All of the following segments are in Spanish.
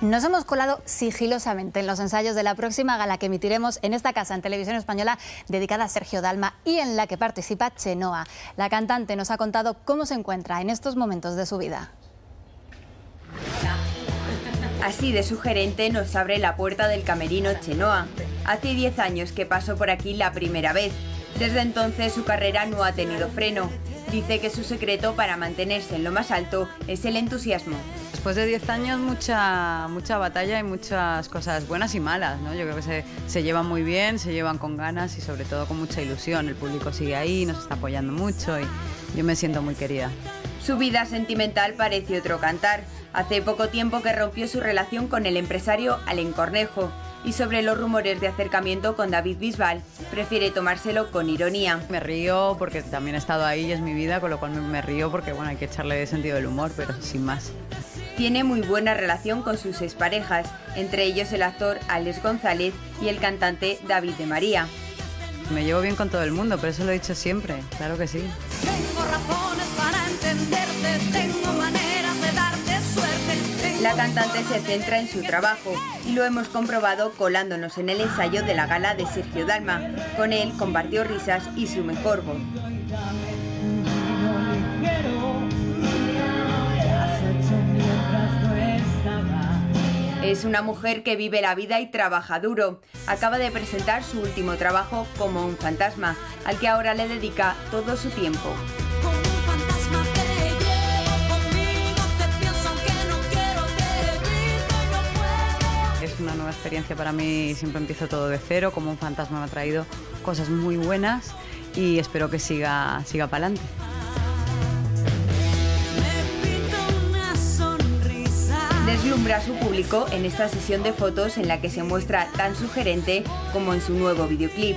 Nos hemos colado sigilosamente en los ensayos de la próxima gala que emitiremos en esta casa en televisión española dedicada a Sergio Dalma y en la que participa Chenoa. La cantante nos ha contado cómo se encuentra en estos momentos de su vida. Así de sugerente nos abre la puerta del camerino Chenoa. Hace 10 años que pasó por aquí la primera vez. Desde entonces su carrera no ha tenido freno. Dice que su secreto para mantenerse en lo más alto es el entusiasmo. Después de 10 años mucha, mucha batalla y muchas cosas buenas y malas, ¿no? Yo creo que se, se llevan muy bien, se llevan con ganas y sobre todo con mucha ilusión. El público sigue ahí, nos está apoyando mucho y yo me siento muy querida. Su vida sentimental parece otro cantar. Hace poco tiempo que rompió su relación con el empresario Alen Cornejo y sobre los rumores de acercamiento con David Bisbal, prefiere tomárselo con ironía. Me río porque también he estado ahí y es mi vida, con lo cual me río porque bueno, hay que echarle sentido del humor, pero sin más. Tiene muy buena relación con sus exparejas, entre ellos el actor Alex González y el cantante David de María. Me llevo bien con todo el mundo, pero eso lo he dicho siempre, claro que sí. Tengo razones para entenderte, La cantante se centra en su trabajo y lo hemos comprobado colándonos en el ensayo de la gala de Sergio Dalma. Con él compartió risas y su mejor voz. Es una mujer que vive la vida y trabaja duro. Acaba de presentar su último trabajo como un fantasma, al que ahora le dedica todo su tiempo. Una nueva experiencia para mí, siempre empiezo todo de cero, como un fantasma me ha traído cosas muy buenas y espero que siga, siga para adelante. Deslumbra a su público en esta sesión de fotos en la que se muestra tan sugerente como en su nuevo videoclip.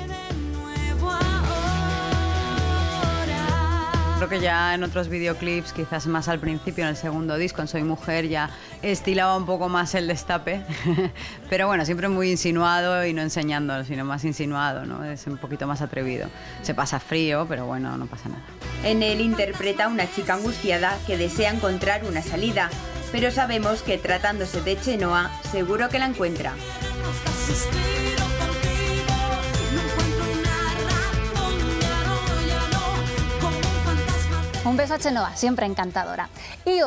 Creo que ya en otros videoclips, quizás más al principio, en el segundo disco, en Soy Mujer, ya estilaba un poco más el destape. Pero bueno, siempre muy insinuado y no enseñando, sino más insinuado, ¿no? Es un poquito más atrevido. Se pasa frío, pero bueno, no pasa nada. En él interpreta a una chica angustiada que desea encontrar una salida, pero sabemos que tratándose de Chenoa, seguro que la encuentra. Un beso a Chenoa, siempre encantadora. Y